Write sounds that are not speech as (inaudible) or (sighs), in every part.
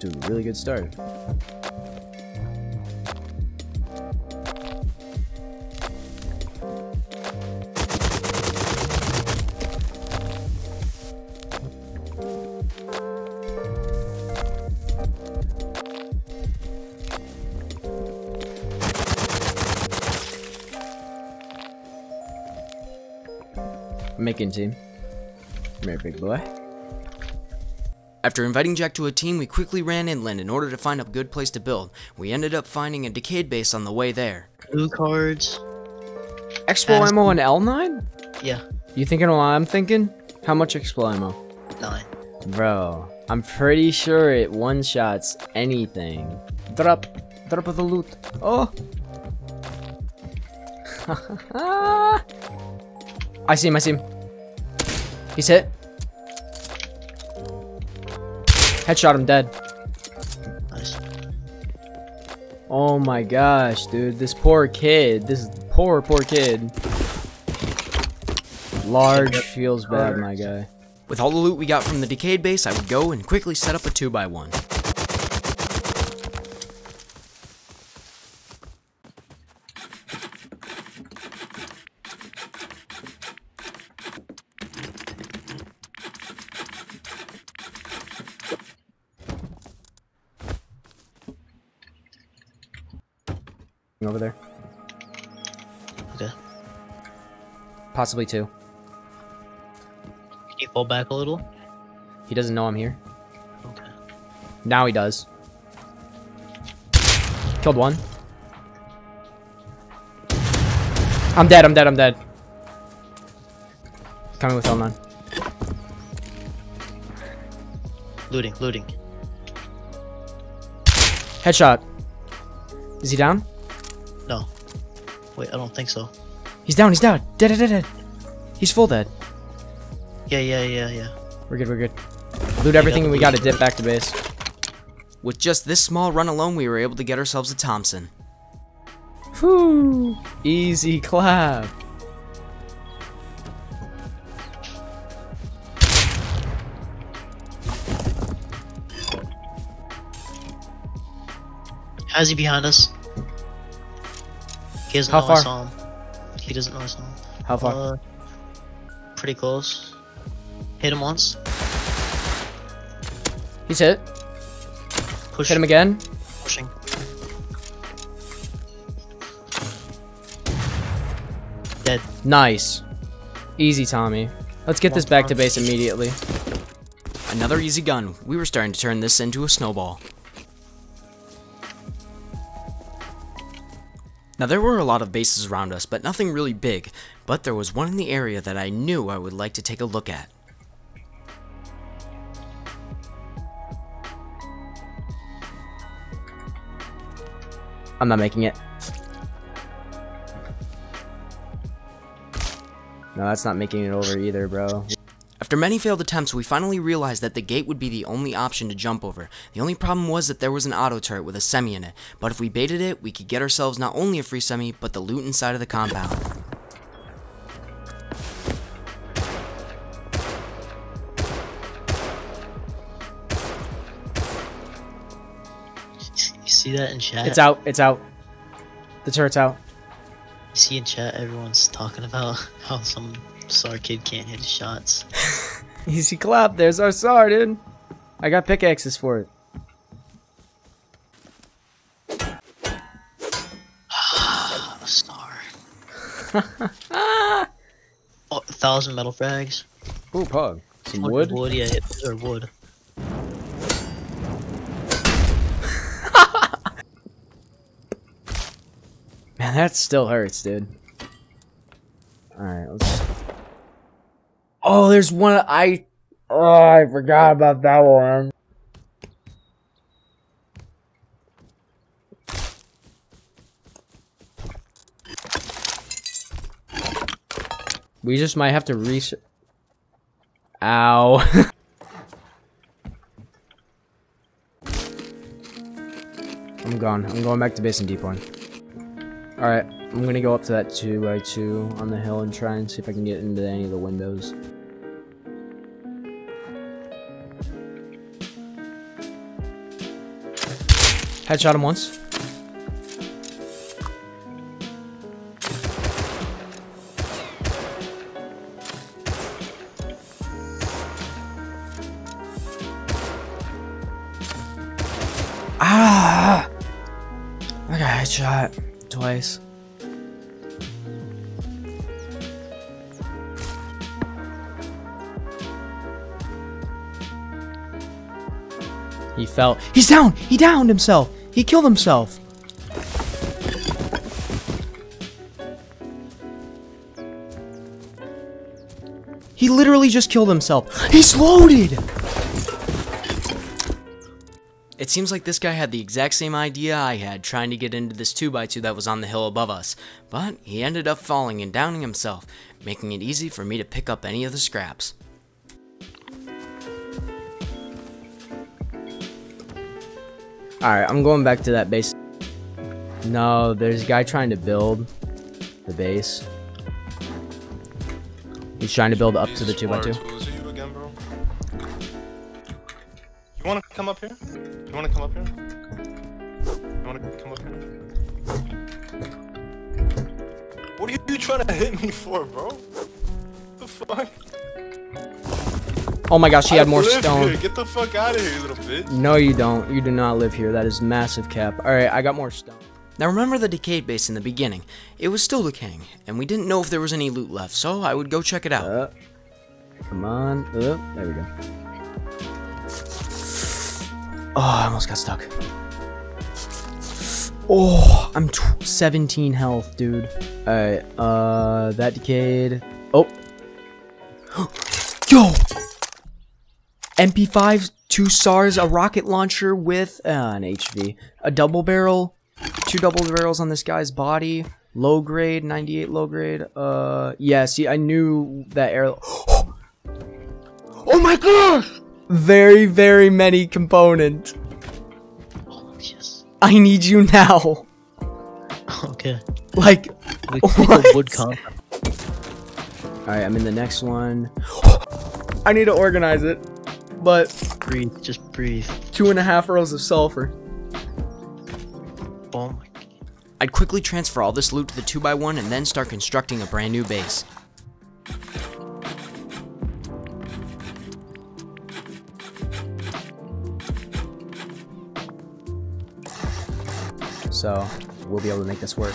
To a really good start. Making team. Come big boy. After inviting Jack to a team, we quickly ran inland in order to find a good place to build. We ended up finding a decayed base on the way there. Blue cards. Expo Ask- ammo and L9? Yeah, You thinking what I'm thinking? How much expo ammo? nine. Bro, I'm pretty sure it one-shots anything. Drop. Drop of the loot. Oh! (laughs) I see him, I see him. He's hit. Headshot him dead. Nice. Oh my gosh, dude. This poor kid. This poor, poor kid. Large feels bad, my guy. With all the loot we got from the decayed base, I would go and quickly set up a 2x1. Okay. Possibly two. Can you fall back a little? He doesn't know I'm here. Okay. Now he does. Killed one. I'm dead, I'm dead, I'm dead. Coming with L9. Looting, looting. Headshot. Is he down? No. Wait, I don't think so. He's down, he's down. Dead, dead, dead, dead. He's full dead. Yeah, yeah, yeah, yeah. We're good, we're good. Loot everything and we gotta dip back to base. With just this small run alone, we were able to get ourselves a Thompson. Whew. Easy clap. How's he behind us? He doesn't How know far? I saw him. He doesn't know I saw him. How far? Uh, pretty close. Hit him once. He's hit. Push Hit him again. Pushing. Dead. Nice. Easy, Tommy. Let's get this back to base immediately. Another easy gun. We were starting to turn this into a snowball. Now there were a lot of bases around us, but nothing really big. But there was one in the area that I knew I would like to take a look at. I'm not making it. No, that's not making it over either, bro. After many failed attempts, we finally realized that the gate would be the only option to jump over. The only problem was that there was an auto turret with a semi in it, but if we baited it, we could get ourselves not only a free semi, but the loot inside of the compound. You see that in chat? It's out. It's out. The turret's out. You see in chat everyone's talking about (laughs) how some SAR kid can't hit his shots. (laughs) Easy clap. There's our SAR, dude. I got pickaxes for it. Ah, a SAR. (laughs) oh, a thousand metal frags. Ooh, pug. Some wood. Wood, yeah, or wood. (laughs) Man, that still hurts, dude. Alright, let's... Oh, there's one I... Oh, I forgot about that one. We just might have to research... Ow. (laughs) I'm gone. I'm going back to base in deep one. Alright, I'm gonna go up to that 2x2 on the hill and try and see if I can get into any of the windows. Headshot him once. Ah! I got headshot twice. He fell. He's down! He downed himself! He killed himself! He literally just killed himself. (gasps) He's loaded! It seems like this guy had the exact same idea I had trying to get into this 2x2 that was on the hill above us, but he ended up falling and downing himself, making it easy for me to pick up any of the scraps. Alright, I'm going back to that base. No, there's a guy trying to build the base. He's trying to build up to the 2x2. You again, bro? You wanna come up here? You wanna come up here? You wanna come up here? What are you trying to hit me for, bro? What the fuck? Oh my gosh, he had I more live stone. Here. Get the fuck out of here, you little bitch. No, you don't. You do not live here. That is massive cap. Alright, I got more stone. Now remember the decayed base in the beginning. It was still decaying, and we didn't know if there was any loot left, so I would go check it out. Uh, come on. Uh, there we go. Oh, I almost got stuck. Oh, I'm tw 17 health, dude. Alright, uh, that decayed. Oh. (gasps) Yo! MP5, two SARS, a rocket launcher with uh, an HV, a double barrel, two double barrels on this guy's body, low grade, 98 low grade. Uh, yeah, see, I knew that air. (gasps) oh my gosh! Very, very many component. Oh, yes. I need you now. Okay. Like, We What? wood alright, I'm in the next one. (gasps) I need to organize it, but Breathe. Just breathe. two and a half rows of sulfur. Oh my. I'd quickly transfer all this loot to the 2x1 and then start constructing a brand new base. So, we'll be able to make this work.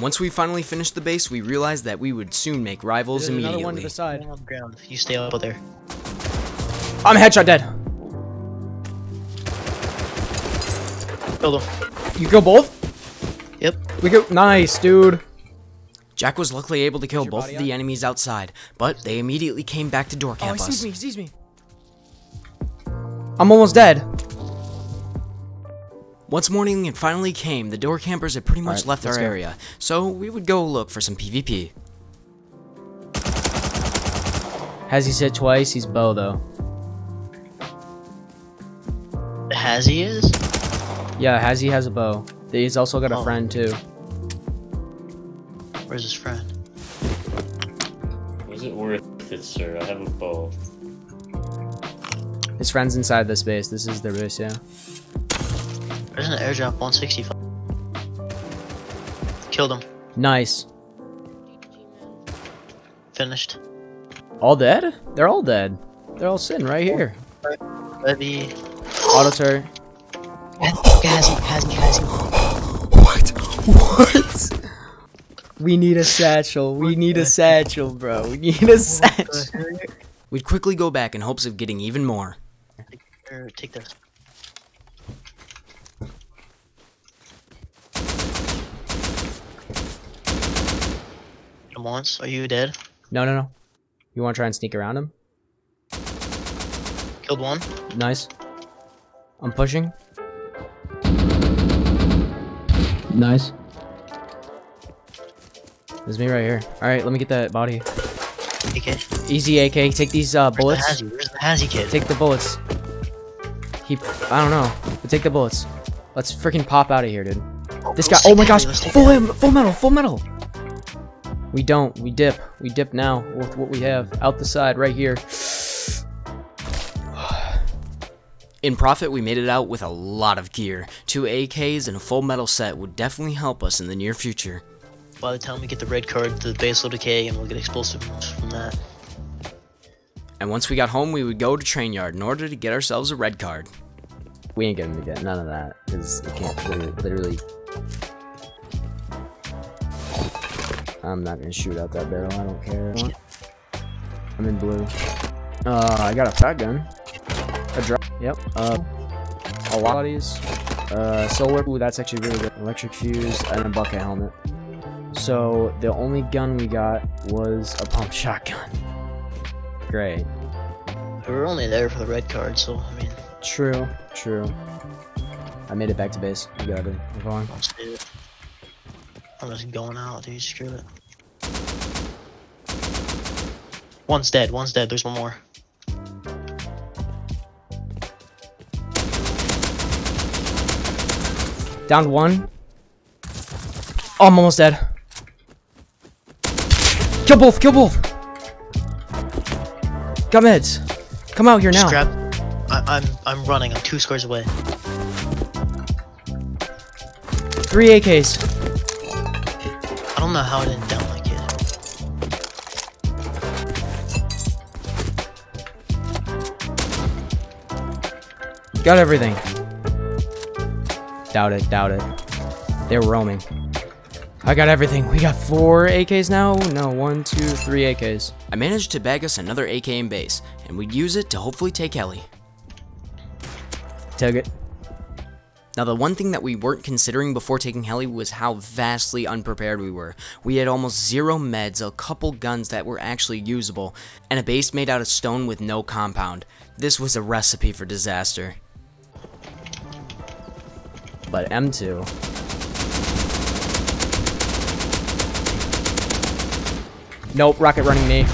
And once we finally finished the base, we realized that we would soon make rivals There's immediately. another one to the side. On the ground. You stay up there. I'm headshot dead. Killed him. You kill both? Yep. We go. Nice, dude. Jack was luckily able to kill both of the enemies outside, but they immediately came back to door Oh, camp he sees us. me. He sees me. I'm almost dead. Once morning it finally came, the door campers had pretty much Alright, left our go. area, so we would go look for some PvP. Has he said twice? He's bow though. Has he is? Yeah, has he has a bow. He's also got a Oh. friend too. Where's his friend? Was it worth it, sir? Uh, I have a bow. His friend's inside this base. This is their base, yeah. There's an airdrop 165. Killed him. Nice. Finished. All dead? They're all dead. They're all sitting right here. Ready. Auto turret. Has he? Has he? Has he? What? What? We need a satchel. We need a satchel, bro. We need a satchel. We'd quickly go back in hopes of getting even more. Here, take this. Him once. Are you dead? No, no, no. You want to try and sneak around him? Killed one. Nice. I'm pushing. Nice. There's me right here. Alright, let me get that body. AK. Easy AK. Take these uh, Where's bullets. the? Where's the Hazzy kid? Take the bullets. He. I don't know. But take the bullets. Let's freaking pop out of here, dude. This guy. Oh my gosh. heli, let's take Full, full metal. Full metal. We don't. We dip. We dip now with what we have. Out the side, right here. (sighs) In Profit, we made it out with a lot of gear. Two AKs and a full metal set would definitely help us in the near future. By the time we get the red card, the base will decay and we'll get explosives from that. And once we got home, we would go to Train Yard in order to get ourselves a red card. We ain't gonna get none of that because it can't literally, literally. I'm not gonna shoot out that barrel. I don't care. I'm in blue. Uh, I got a fat gun. A drop. Yep. Uh, a lot of these. Uh, solar. Ooh, that's actually really good. Electric fuse and a bucket helmet. So the only gun we got was a pump (laughs) shotgun. Great. We were only there for the red card, so I mean, True. True. I made it back to base. We got it. We're going. I'll say it. I'm just going out, dude. Screw it. One's dead. One's dead. There's one more. Down one. Oh, I'm almost dead. Kill both, kill both. Got meds. Come out here now. Grab. I, I'm I'm running. I'm two squares away. Three AKs. I don't know how I didn't down Got everything. Doubt it, doubt it. They're roaming. I got everything. We got four AKs now? No, one, two, three AKs. I managed to bag us another AK in base, and we'd use it to hopefully take heli. Take it. Now, the one thing that we weren't considering before taking heli was how vastly unprepared we were. We had almost zero meds, a couple guns that were actually usable, and a base made out of stone with no compound. This was a recipe for disaster. But M2. Nope, rocket running me.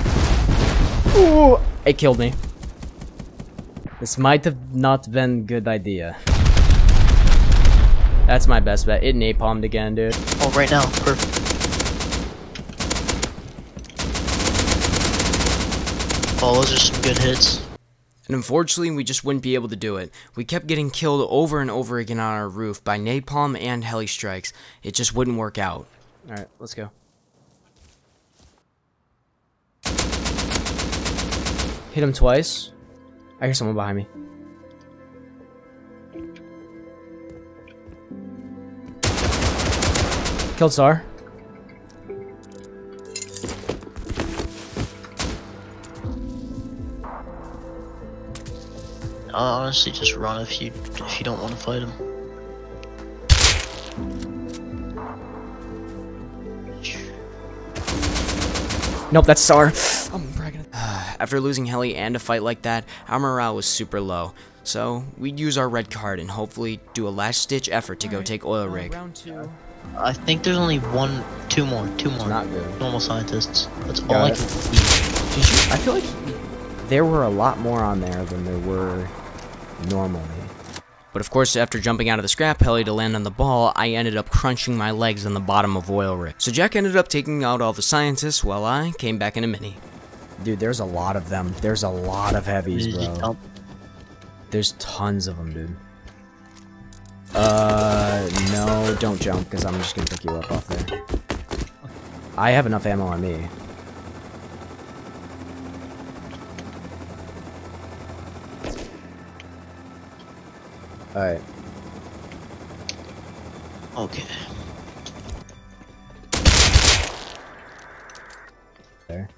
Ooh, it killed me. This might have not been good idea. That's my best bet. It napalmed again, dude. Oh, right now. Perfect. Oh, those are some good hits. And unfortunately, we just wouldn't be able to do it. We kept getting killed over and over again on our roof by napalm and heli strikes. It just wouldn't work out. Alright, let's go. Hit him twice. I hear someone behind me. Killed Sar. Honestly just run if you if you don't want to fight him. Nope, that's Sar. I'm bragging. (sighs) After losing heli and a fight like that, our morale was super low. So, we'd use our red card and hopefully do a last ditch effort to go take oil uh, rig. Round two. I think there's only one, two more, two more. Not good. Normal scientists. That's Got all I can see. Did you? I feel like there were a lot more on there than there were normally. But of course, after jumping out of the scrap heli to land on the ball, I ended up crunching my legs on the bottom of oil rig. So Jack ended up taking out all the scientists while I came back in a mini. Dude, there's a lot of them. There's a lot of heavies, bro. There's tons of them, dude. Uh, no, don't jump, because I'm just gonna pick you up off there. I have enough ammo on me. Alright, Okay. there.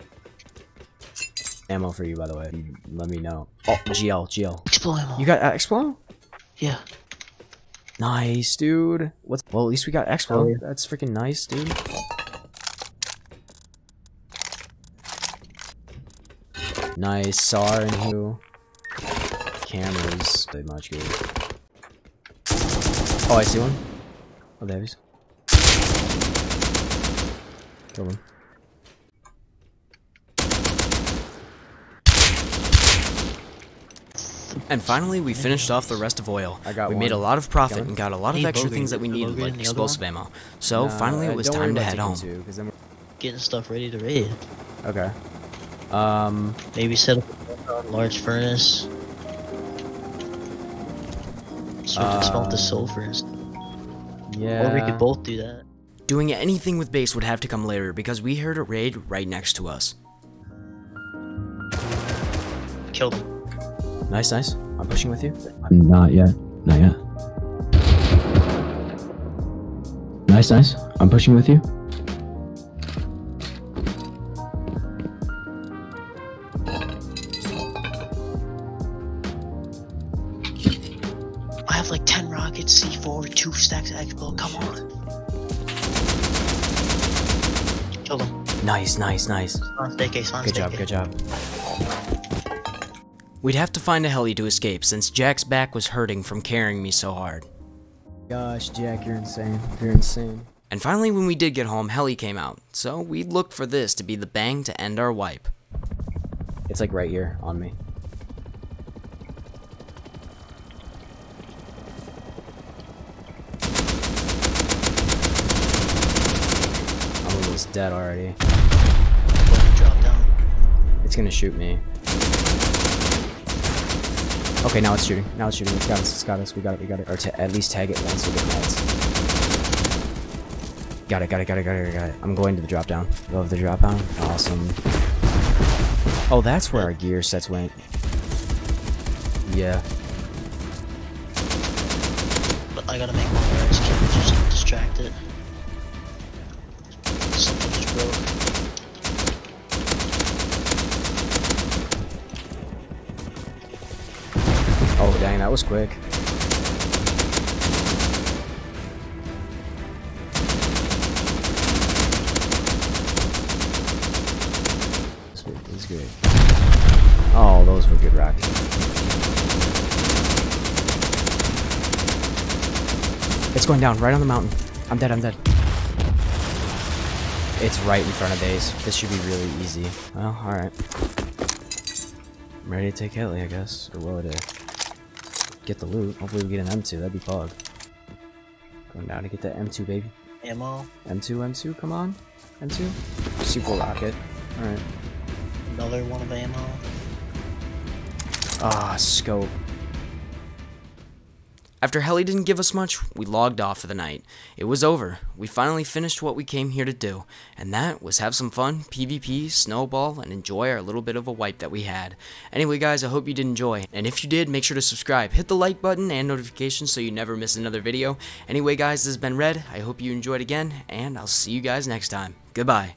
Ammo for you, by the way. You Let me know. Oh, GL, GL. Explode ammo. You got uh, Explo? yeah. Nice, dude. What's well? At least we got Expo. Oh, yeah. That's freaking nice, dude. Nice, SAR and who? Cameras, very much good. Oh, I see one. Oh, there he is. Killed him. And finally, we finished off the rest of oil. I got we made a lot of profit and got a lot of Need extra Logan. things that we needed, Logan like in the explosive ammo. So Nah, finally, it was time to head home. two, 'cause then Getting stuff ready to raid. okay. Um, Maybe set up a large furnace. So we can smelt the Uh, sulfur and yeah. Or we could both do that. Doing anything with base would have to come later because we heard a raid right next to us. Killed him. Nice, nice. I'm pushing with you. Not yet. Not yet. Nice, nice. I'm pushing with you. C4, 2 stacks of expo. Come on. Killed him. Nice, nice, nice. Staircase, on Good job, good job. We'd have to find a heli to escape since Jack's back was hurting from carrying me so hard. Gosh, Jack, you're insane. You're insane. And finally, when we did get home, heli came out. So we looked for this to be the bang to end our wipe. It's like right here on me. Dead already. Fucking Drop down. It's gonna shoot me. Okay, now it's shooting. Now it's shooting. It's got us. It's got us. We got it. We got it. Or to at least tag it once we get meds. Got it. Got it. Got it. Got it. Got it. I'm going to the drop down. Go to the drop down. Awesome. Oh, that's where our gear sets went. Yeah. Dang, that was quick. This is good. Oh, those were good rockets. It's going down, right on the mountain. I'm dead, I'm dead. It's right in front of base. This should be really easy. Well, alright. I'm ready to take heli, I guess. Or will it? Get the loot. Hopefully we get an M2. That'd be pog. Going down to get that M2, baby. Ammo. M2, M2, come on. M2. Super rocket. Alright. Another one of ammo. Ah, scope. After Heli didn't give us much, we logged off for the night. It was over. We finally finished what we came here to do, and that was have some fun, PvP, snowball, and enjoy our little bit of a wipe that we had. Anyway, guys, I hope you did enjoy, and if you did, make sure to subscribe, hit the like button and notifications so you never miss another video. Anyway, guys, this has been Red. I hope you enjoyed again, and I'll see you guys next time. Goodbye.